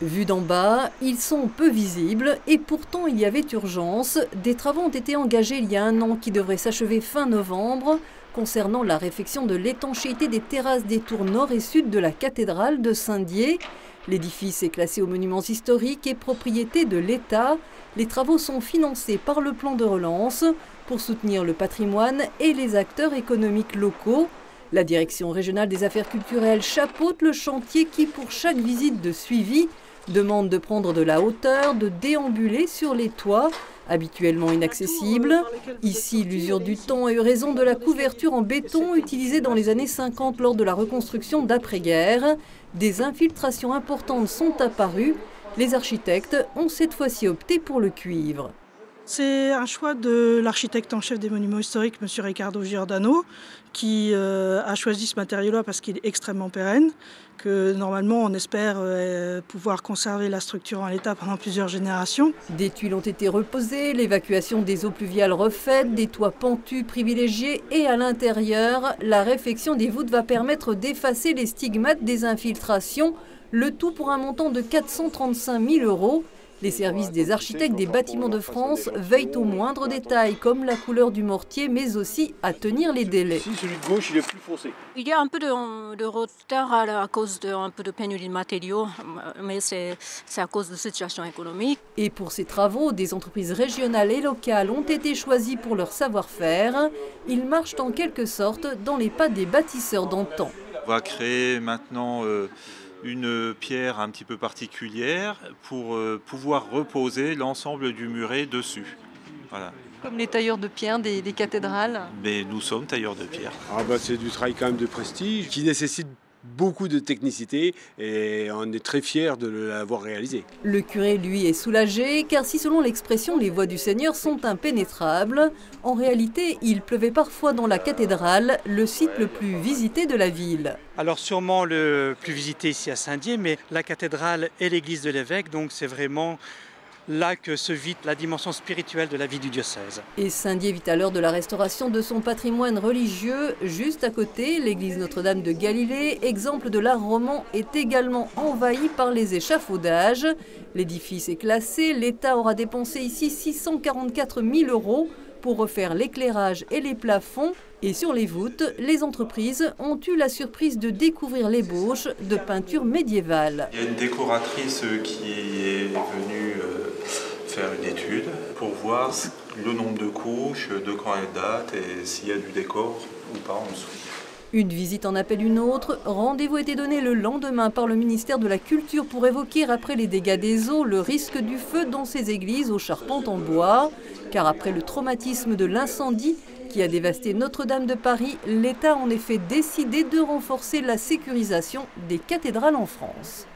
Vus d'en bas, ils sont peu visibles et pourtant il y avait urgence. Des travaux ont été engagés il y a un an qui devraient s'achever fin novembre concernant la réfection de l'étanchéité des terrasses des tours nord et sud de la cathédrale de Saint-Dié. L'édifice est classé aux monuments historiques et propriété de l'État. Les travaux sont financés par le plan de relance pour soutenir le patrimoine et les acteurs économiques locaux. La direction régionale des affaires culturelles chapeaute le chantier qui, pour chaque visite de suivi, demande de prendre de la hauteur, de déambuler sur les toits, habituellement inaccessibles. Ici, l'usure du temps a eu raison de la couverture en béton utilisée dans les années 50 lors de la reconstruction d'après-guerre. Des infiltrations importantes sont apparues. Les architectes ont cette fois-ci opté pour le cuivre. C'est un choix de l'architecte en chef des monuments historiques, M. Riccardo Giordano, qui euh, a choisi ce matériau-là parce qu'il est extrêmement pérenne, que normalement on espère euh, pouvoir conserver la structure en l'état pendant plusieurs générations. Des tuiles ont été reposées, l'évacuation des eaux pluviales refaite, des toits pentus privilégiés et à l'intérieur, la réfection des voûtes va permettre d'effacer les stigmates des infiltrations, le tout pour un montant de 435 000 euros. Les services des architectes des bâtiments de France veillent aux moindres détails, comme la couleur du mortier, mais aussi à tenir les délais. celui de gauche, il est plus foncé. Il y a un peu de, retard à, cause d'un peu de pénurie de matériaux, mais c'est à cause de la situation économique. Et pour ces travaux, des entreprises régionales et locales ont été choisies pour leur savoir-faire. Ils marchent en quelque sorte dans les pas des bâtisseurs d'antan. On va créer maintenant... Euh, une pierre un petit peu particulière pour euh, pouvoir reposer l'ensemble du muret dessus. Voilà. Comme les tailleurs de pierre des, cathédrales Mais nous sommes tailleurs de pierre. Ah bah c'est du travail quand même de prestige qui nécessite beaucoup de technicité et on est très fiers de l'avoir réalisé. Le curé, lui, est soulagé car si selon l'expression les voies du Seigneur sont impénétrables, en réalité il pleuvait parfois dans la cathédrale, le site le plus visité de la ville. Alors sûrement le plus visité ici à Saint-Dié, mais la cathédrale et l'église de l'évêque, donc c'est vraiment là que se vit la dimension spirituelle de la vie du diocèse. Et Saint-Dié vit à l'heure de la restauration de son patrimoine religieux. Juste à côté, l'église Notre-Dame de Galilée, exemple de l'art roman, est également envahie par les échafaudages. L'édifice est classé, l'État aura dépensé ici 644 000 euros pour refaire l'éclairage et les plafonds. Et sur les voûtes, les entreprises ont eu la surprise de découvrir l'ébauche de peintures médiévales. Il y a une décoratrice qui est venue euh, une pour voir le nombre de couches, de quand elle date et s'il y a du décor ou pas en dessous. Une visite en appelle une autre. Rendez-vous a été donné le lendemain par le ministère de la Culture pour évoquer, après les dégâts des eaux, le risque du feu dans ces églises aux charpentes en bois. Car après le traumatisme de l'incendie qui a dévasté Notre-Dame de Paris, l'État a en effet décidé de renforcer la sécurisation des cathédrales en France.